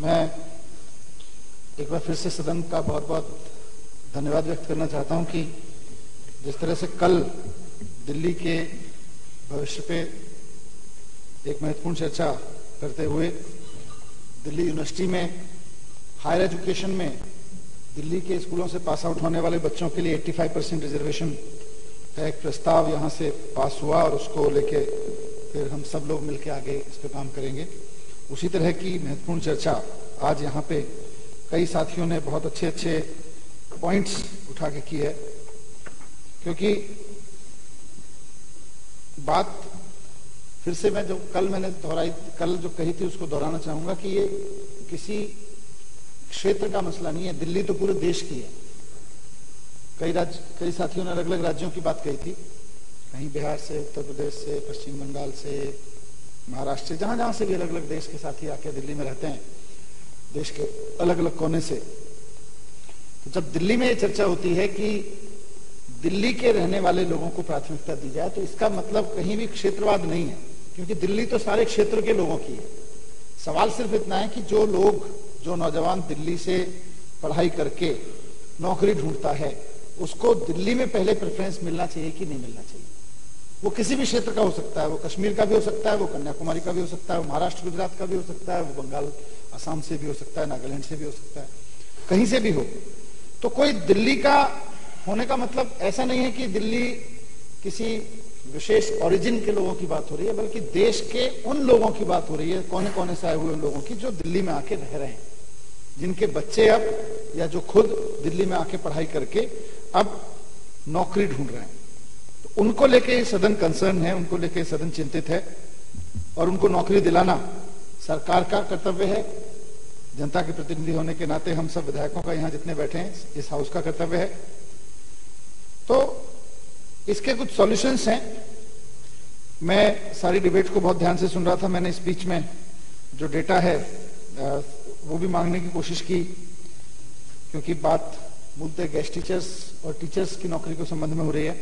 मैं एक बार फिर से सदन का बहुत बहुत धन्यवाद व्यक्त करना चाहता हूँ कि जिस तरह से कल दिल्ली के भविष्य पे एक महत्वपूर्ण चर्चा करते हुए दिल्ली यूनिवर्सिटी में, हायर एजुकेशन में दिल्ली के स्कूलों से पास आउट होने वाले बच्चों के लिए 85 परसेंट रिजर्वेशन का एक प्रस्ताव यहाँ से पास हुआ और उसको लेके फिर हम सब लोग मिलकर आगे इस पर काम करेंगे। उसी तरह की महत्वपूर्ण चर्चा आज यहाँ पे कई साथियों ने बहुत अच्छे अच्छे पॉइंट्स उठा के की है, क्योंकि बात फिर से मैं जो कल मैंने दोहराई, कल जो कही थी उसको दोहराना चाहूँगा कि ये किसी क्षेत्र का मसला नहीं है, दिल्ली तो पूरे देश की है। कई राज्य, कई साथियों ने अलग अलग राज्यों की बात कही थी। कहीं बिहार से, उत्तर प्रदेश से, पश्चिम बंगाल से महाराष्ट्र, जहाँ जहाँ से भी अलग अलग देश के साथी आके दिल्ली में रहते हैं, देश के अलग अलग कोने से तो जब दिल्ली में ये चर्चा होती है कि दिल्ली के रहने वाले लोगों को प्राथमिकता दी जाए तो इसका मतलब कहीं भी क्षेत्रवाद नहीं है, क्योंकि दिल्ली तो सारे क्षेत्र के लोगों की है। सवाल सिर्फ़ इतना है कि जो लोग, जो नौजवान दिल्ली से पढ़ाई करके नौकरी ढूंढता है, उसको दिल्ली में पहले प्रेफरेंस मिलना चाहिए कि नहीं मिलना चाहिए? वो किसी भी क्षेत्र का हो सकता है, वो कश्मीर का भी हो सकता है, वो कन्याकुमारी का भी हो सकता है, वो महाराष्ट्र, गुजरात का भी हो सकता है, वो बंगाल, आसाम से भी हो सकता है, नागालैंड से भी हो सकता है, कहीं से भी हो। तो कोई दिल्ली का होने का मतलब ऐसा नहीं है कि दिल्ली किसी विशेष ओरिजिन के लोगों की बात हो रही है, बल्कि देश के उन लोगों की बात हो रही है कोने कोने से आए हुए उन लोगों की, जो दिल्ली में आके रह रहे हैं। जिनके बच्चे अब या जो खुद दिल्ली में आके पढ़ाई करके अब नौकरी ढूंढ रहे हैं। तो उनको लेके सदन कंसर्न है, उनको लेके सदन चिंतित है। और उनको नौकरी दिलाना सरकार का कर्तव्य है। जनता के प्रतिनिधि होने के नाते हम सब विधायकों का यहाँ जितने बैठे हैं, इस हाउस का कर्तव्य है। तो इसके कुछ सॉल्यूशंस हैं। मैं सारी डिबेट को बहुत ध्यान से सुन रहा था। मैंने इस बीच में जो डेटा है वो भी मांगने की कोशिश की, क्योंकि बात मूलतः गेस्ट टीचर्स और टीचर्स की नौकरी के संबंध में हो रही है।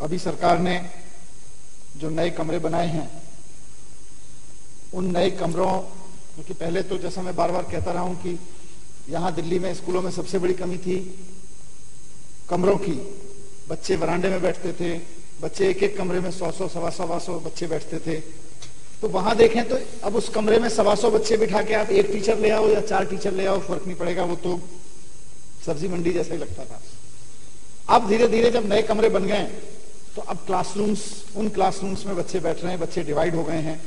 अभी सरकार ने जो नए कमरे बनाए हैं, उन नए कमरों, क्योंकि पहले तो जैसा मैं बार बार कहता रहा हूँ कि यहाँ दिल्ली में स्कूलों में सबसे बड़ी कमी थी कमरों की। बच्चे वरांडे में बैठते थे, बच्चे एक एक कमरे में सौ सौ सवा सवा सौ बच्चे बैठते थे। तो वहाँ देखें तो अब उस कमरे में सवा सौ बच्चे बिठा के आप एक टीचर ले आओ या चार टीचर ले आओ, फ़र्क नहीं पड़ेगा वो तो सब्ज़ी मंडी जैसा ही लगता था। अब धीरे धीरे जब नए कमरे बन गए तो अब क्लासरूम्स उन क्लासरूम्स में बच्चे बैठ रहे हैं, बच्चे डिवाइड हो गए हैं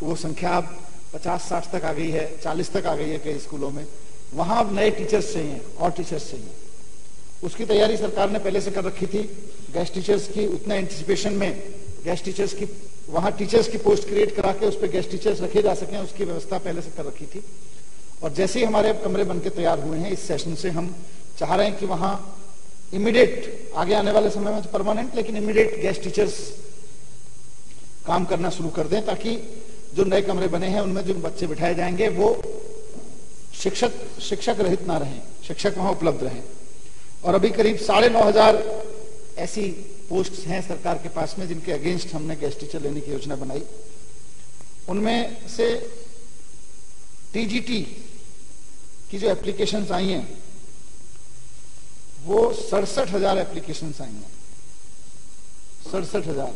तो वो संख्या अब पचास, साठ तक आ गई है, चालीस तक आ गई है कई स्कूलों में। वहाँ अब नए टीचर्स चाहिए, और टीचर्स चाहिए। उसकी तैयारी सरकार ने पहले से कर रखी थी गेस्ट टीचर्स की, उतना एंटिसिपेशन में गेस्ट टीचर्स की, वहाँ टीचर्स की पोस्ट क्रिएट करा के उस पर गेस्ट टीचर्स रखे जा सके, उसकी व्यवस्था पहले से कर रखी थी। और जैसे ही हमारे कमरे बनके तैयार हुए हैं, इस सेशन से हम चाह रहे हैं कि वहाँ इमीडिएट आगे आने वाले समय में तो परमानेंट लेकिन इमीडिएट गेस्ट टीचर्स काम करना शुरू कर दें ताकि जो नए कमरे बने हैं, उनमें जो बच्चे बिठाए जाएँगे, वो शिक्षक शिक्षक रहित ना रहें, शिक्षक वहाँ उपलब्ध रहें। और अभी करीब साढ़े नौ हज़ार ऐसी पोस्ट हैं सरकार के पास में जिनके अगेंस्ट हमने गेस्ट टीचर लेने की योजना बनाई। उनमें से टीजीटी की जो एप्लीकेशन आई हैं वो सड़सठ हज़ार एप्लीकेशन आई हैं सड़सठ हज़ार।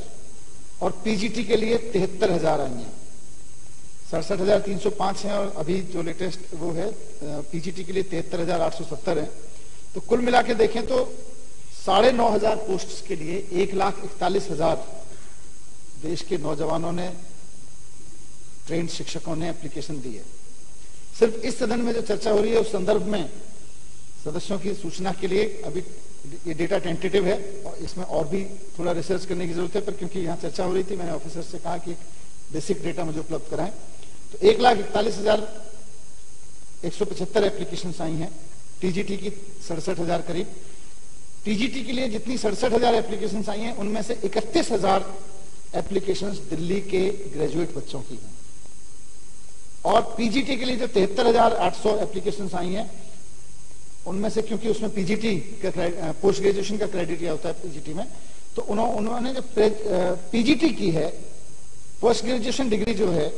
और पीजीटी के लिए तिहत्तर हज़ार आई हैं सड़सठ हज़ार तीन सौ पाँच है और अभी जो लेटेस्ट वो है पीजीटी के लिए तिहत्तर हज़ार आठ सौ सत्तर है। तो कुल मिला के देखें तो साढ़े नौ हज़ार पोस्ट के लिए एक लाख इकतालीस हज़ार देश के नौजवानों ने ट्रेन शिक्षकों ने एप्लीकेशन दी है सिर्फ़ इस सदन में जो चर्चा हो रही है, उस संदर्भ में सदस्यों की सूचना के लिए अभी ये डेटा टेंटेटिव है और इसमें और भी थोड़ा रिसर्च करने की ज़रूरत है, पर क्योंकि यहाँ चर्चा हो रही थी, मैंने ऑफिसर से कहा कि बेसिक डेटा मुझे उपलब्ध कराएँ। तो एक लाख इकतालीस हज़ार एक सौ पचहत्तर एप्लीकेशन आई हैं। टीजीटी की सड़सठ हज़ार करीब। टीजीटी के लिए जितनी सड़सठ हज़ार एप्लीकेशन आई हैं, उनमें से इकतीस हज़ार एप्लीकेशन दिल्ली के ग्रेजुएट बच्चों की हैं। और पीजीटी के लिए जो तिहत्तर हज़ार आठ सौ एप्लीकेशन आई हैं उनमें से क्योंकि उसमें पीजीटी का पोस्ट ग्रेजुएशन का क्राइटेरिया होता है पीजीटी में तो उन्होंने जो पीजीटी की है पोस्ट ग्रेजुएशन डिग्री जो है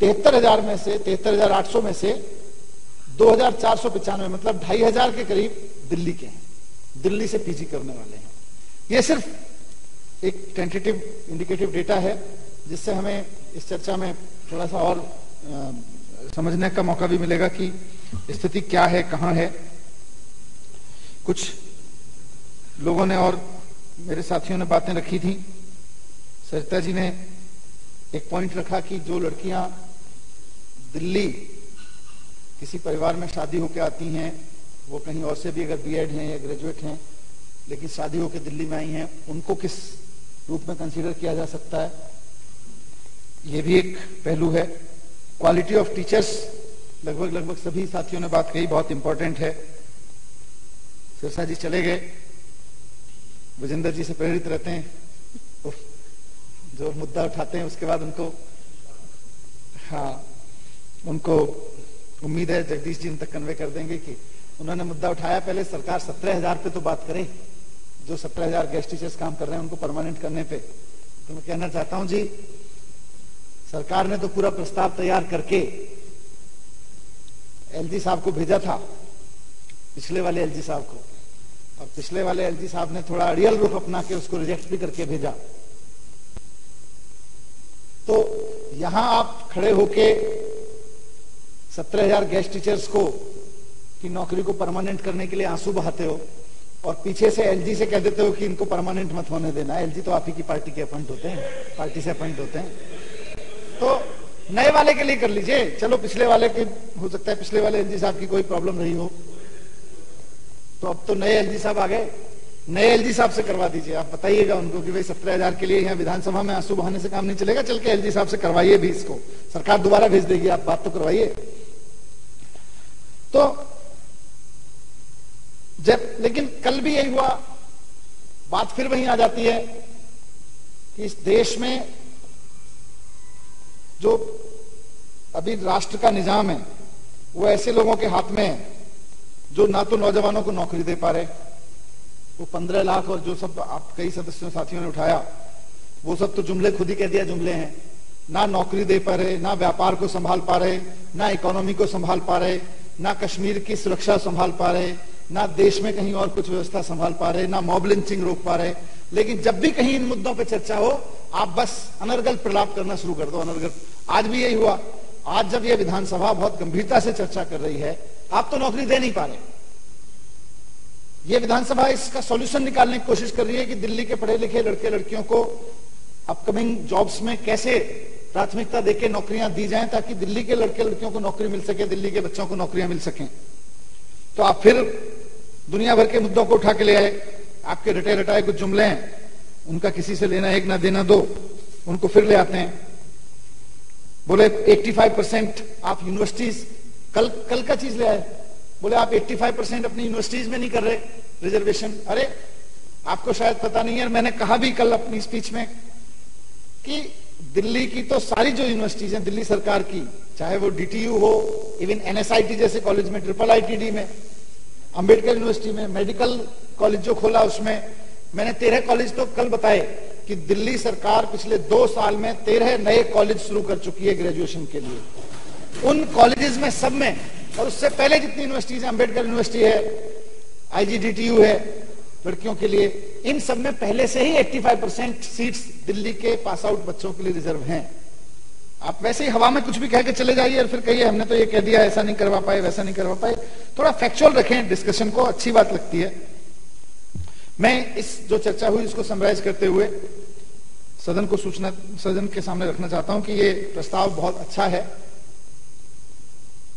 तिहत्तर हज़ार में से तिहत्तर हज़ार आठ सौ में से दो हज़ार चार सौ पिचानवे मतलब ढाई हज़ार के करीब दिल्ली के हैं। दिल्ली से पीजी करने वाले हैं। ये सिर्फ़ एक टेंटेटिव इंडिकेटिव डेटा है जिससे हमें इस चर्चा में थोड़ा सा और आ, समझने का मौका भी मिलेगा कि स्थिति क्या है, कहाँ है? कुछ लोगों ने और मेरे साथियों ने बातें रखी थी। सरिता जी ने एक पॉइंट रखा कि जो लड़कियाँ दिल्ली किसी परिवार में शादी होकर आती हैं, वो कहीं और से भी अगर बीएड हैं या ग्रेजुएट हैं, लेकिन शादी होकर दिल्ली में आई हैं, उनको किस रूप में कंसीडर किया जा सकता है? ये भी एक पहलू है। क्वालिटी ऑफ़ टीचर्स लगभग लगभग सभी साथियों ने बात कही, बहुत इंपॉर्टेंट है। सिरसा जी चले गए। विजेंद्र जी से प्रेरित रहते हैं। जो मुद्दा उठाते हैं, उसके बाद उनको हाँ उनको उम्मीद है, जगदीश जी उन तक कन्वे कर देंगे कि उन्होंने मुद्दा उठाया। पहले सरकार सत्रह हज़ार पे तो बात करे। जो सत्रह हज़ार गेस्ट टीचर्स काम कर रहे हैं, उनको परमानेंट करने पे। तो मैं कहना चाहता हूँ जी, सरकार ने तो पूरा प्रस्ताव तैयार करके एलजी साहब को भेजा था, पिछले वाले एलजी साहब को। और पिछले वाले एलजी साहब ने थोड़ा अड़ियल रूप अपना के उसको रिजेक्ट भी करके भेजा। तो यहाँ आप खड़े होके सत्रह हज़ार गेस्ट टीचर्स को की नौकरी को परमानेंट करने के लिए आँसू बहाते हो और पीछे से एलजी से कह देते हो कि इनको परमानेंट मत होने देना। एलजी तो आप ही की पार्टी के अपॉइंट होते हैं, पार्टी से अपॉइंट होते हैं। तो नए वाले के लिए कर लीजिए। चलो, पिछले वाले के, हो सकता है पिछले वाले एलजी साहब की कोई प्रॉब्लम रही हो। तो अब तो नए एलजी साहब आ गए। नए एलजी साहब से करवा दीजिए। आप बताइएगा उनको कि भाई सत्रह हज़ार के लिए यहाँ विधानसभा में आँसू बहाने से काम नहीं चलेगा। चल के एलजी साहब से करवाइए भी इसको। सरकार दोबारा भेज देगी। आप बात तो करवाइए। तो जब, लेकिन कल भी यही हुआ। बात फिर वहीं आ जाती है कि इस देश में जो अभी राष्ट्र का निज़ाम है, वो ऐसे लोगों के हाथ में है, जो ना तो नौजवानों को नौकरी दे पा रहे। वो पंद्रह लाख और जो सब आप कई सदस्यों, साथियों ने उठाया, वो सब तो जुमले खुद ही कह दिया जुमले हैं। ना नौकरी दे पा रहे, ना व्यापार को संभाल पा रहे, ना इकोनॉमी को संभाल पा रहे, ना कश्मीर की सुरक्षा संभाल पा रहे, ना देश में कहीं और कुछ व्यवस्था संभाल पा रहे, ना मॉब लिंचिंग रोक पा रहे। लेकिन जब भी कहीं इन मुद्दों पर चर्चा हो आप बस अनर्गल प्रलाप करना शुरू कर दो, अनर्गल। आज भी यही हुआ। आज जब यह विधानसभा बहुत गंभीरता से चर्चा कर रही है, आप तो नौकरी दे नहीं पा रहे। ये विधानसभा इसका सॉल्यूशन निकालने की कोशिश कर रही है कि दिल्ली के पढ़े लिखे लड़के लड़कियों को अपकमिंग जॉब्स में कैसे प्राथमिकता देके नौकरियाँ दी जाएँ ताकि दिल्ली के लड़के लड़कियों को नौकरी मिल सके, दिल्ली के बच्चों को नौकरियाँ मिल सकें। तो आप फिर दुनिया भर के मुद्दों को उठा के ले आए। आपके रटे रटाए कुछ जुमले हैं। उनका किसी से लेना एक ना देना दो। उनको फिर ले आते हैं। बोले 85 परसेंट आप यूनिवर्सिटीज, कल कल का चीज़ ले आए। बोले, आप 85 परसेंट अपनी यूनिवर्सिटीज में नहीं कर रहे, रिजर्वेशन। अरे, आपको शायद पता नहीं है मैंने कहा भी कल अपनी स्पीच में कि दिल्ली की तो सारी जो यूनिवर्सिटीज हैं, दिल्ली सरकार की, चाहे वो डीटीयू हो, इवन एनएसआईटी जैसे कॉलेज में, ट्रिपल आईटीडी में, अंबेडकर यूनिवर्सिटी में, मेडिकल कॉलेज जो खोला उसमें मैंने तेरह कॉलेज तो कल बताए कि दिल्ली सरकार पिछले दो साल में तेरह नए कॉलेज शुरू कर चुकी है ग्रेजुएशन के लिए। उन कॉलेजेस में सब में, और उससे पहले जितनी यूनिवर्सिटीज है अंबेडकर यूनिवर्सिटी है आईजीडीटीयू है, लड़कियों के लिए, इन सब में पहले से ही 85 परसेंट सीट्स दिल्ली के पास आउट बच्चों के लिए रिज़र्व हैं। आप वैसे ही हवा में कुछ भी कह के चले जाइए और फिर कहिए, हमने तो ये कह दिया, ऐसा नहीं करवा पाए, वैसा नहीं करवा पाए। थोड़ा फैक्चुअल रखें डिस्कशन को, अच्छी बात लगती है। मैं इस जो चर्चा हुई इसको समराइज करते हुए सदन को सूचना, सदन के सामने रखना चाहता हूँ कि ये प्रस्ताव बहुत अच्छा है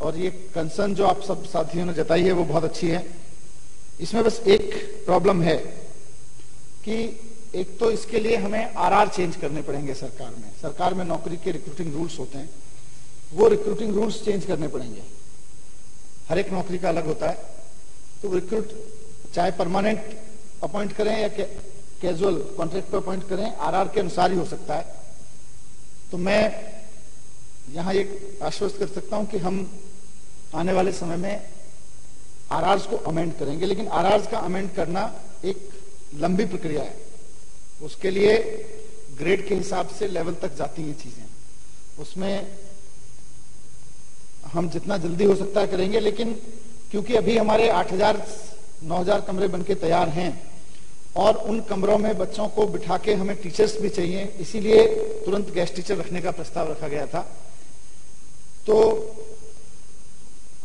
और ये कंसर्न जो आप सब साथियों ने जताई है वो बहुत अच्छी है। इसमें बस एक प्रॉब्लम है कि एक तो इसके लिए हमें आरआर चेंज करने पड़ेंगे सरकार में। सरकार में नौकरी के रिक्रूटिंग रूल्स होते हैं। वो रिक्रूटिंग रूल्स चेंज करने पड़ेंगे। हर एक नौकरी का अलग होता है। तो रिक्रूट चाहे परमानेंट अपॉइंट करें या कैजुअल कॉन्ट्रैक्ट पर अपॉइंट करें आरआर के अनुसार ही हो सकता है। तो मैं यहाँ एक आश्वस्त कर सकता हूँ कि हम आने वाले समय में आर को अमेंड करेंगे, लेकिन आर का अमेंड करना एक लंबी प्रक्रिया है। उसके लिए ग्रेड के हिसाब से लेवल तक जाती हैं चीज़ें। उसमें हम जितना जल्दी हो सकता है करेंगे, लेकिन क्योंकि अभी हमारे 8000 9000 कमरे बनके तैयार हैं और उन कमरों में बच्चों को बिठा के हमें टीचर्स भी चाहिए। इसीलिए तुरंत गेस्ट टीचर रखने का प्रस्ताव रखा गया था। तो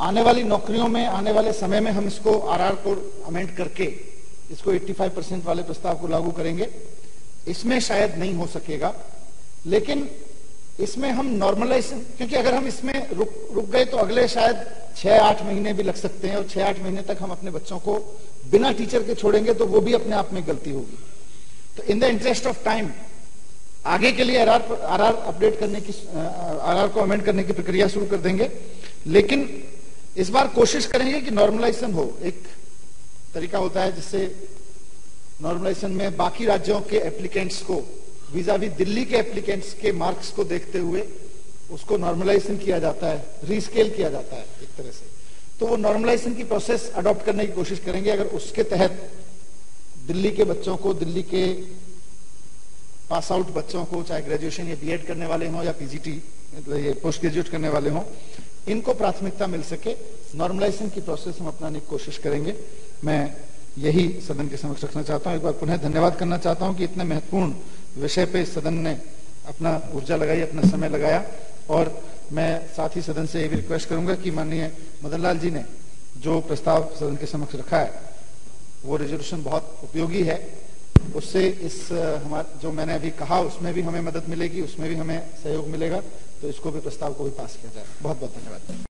आने वाली नौकरियों में, आने वाले समय में हम इसको आरआर को अमेंड करके इसको 85 परसेंट वाले प्रस्ताव को लागू करेंगे। इसमें शायद नहीं हो सकेगा। लेकिन इसमें हम नॉर्मलाइजेशन क्योंकि अगर हम इसमें रुक रुक गए तो अगले शायद छह आठ महीने भी लग सकते हैं और छह आठ महीने तक हम अपने बच्चों को बिना टीचर के छोड़ेंगे तो वो भी अपने आप में गलती होगी। तो in the interest of time आगे के लिए आरआर आरआर अपडेट करने की आरआर को अमेंड करने की प्रक्रिया शुरू कर देंगे। लेकिन इस बार कोशिश करेंगे कि नॉर्मलाइजेशन हो। एक तरीका होता है जिससे नॉर्मलाइजेशन में बाकी राज्यों के एप्लीकेंट्स को वीज़ा भी दिल्ली के एप्लीकेंट्स के मार्क्स को देखते हुए उसको नॉर्मलाइजेशन किया जाता है रीस्केल किया जाता है एक तरह से। तो वो नॉर्मलाइजेशन की प्रोसेस अडॉप्ट करने की कोशिश करेंगे अगर उसके तहत दिल्ली के बच्चों को, दिल्ली के पास आउट बच्चों को, चाहे ग्रेजुएशन या बीएड करने वाले हों या पीजीटी मतलब ये पोस्ट ग्रेजुएट करने वाले हों, इनको प्राथमिकता मिल सके। नॉर्मलाइजेशन की प्रोसेस हम अपनाने की कोशिश करेंगे। मैं यही सदन के समक्ष रखना चाहता हूँ। एक बार पुनः धन्यवाद करना चाहता हूँ कि इतने महत्वपूर्ण विषय पे सदन ने अपना ऊर्जा लगाई, अपना समय लगाया। और मैं साथ ही सदन से ये भी रिक्वेस्ट करूँगा कि माननीय मदन लाल जी ने जो प्रस्ताव सदन के समक्ष रखा है, वो रेजोल्यूशन बहुत उपयोगी है। उससे इस हमारे, जो मैंने अभी कहा, उसमें भी हमें मदद मिलेगी, उसमें भी हमें सहयोग मिलेगा तो इसको भी प्रस्ताव को भी पास किया जाए। बहुत बहुत धन्यवाद।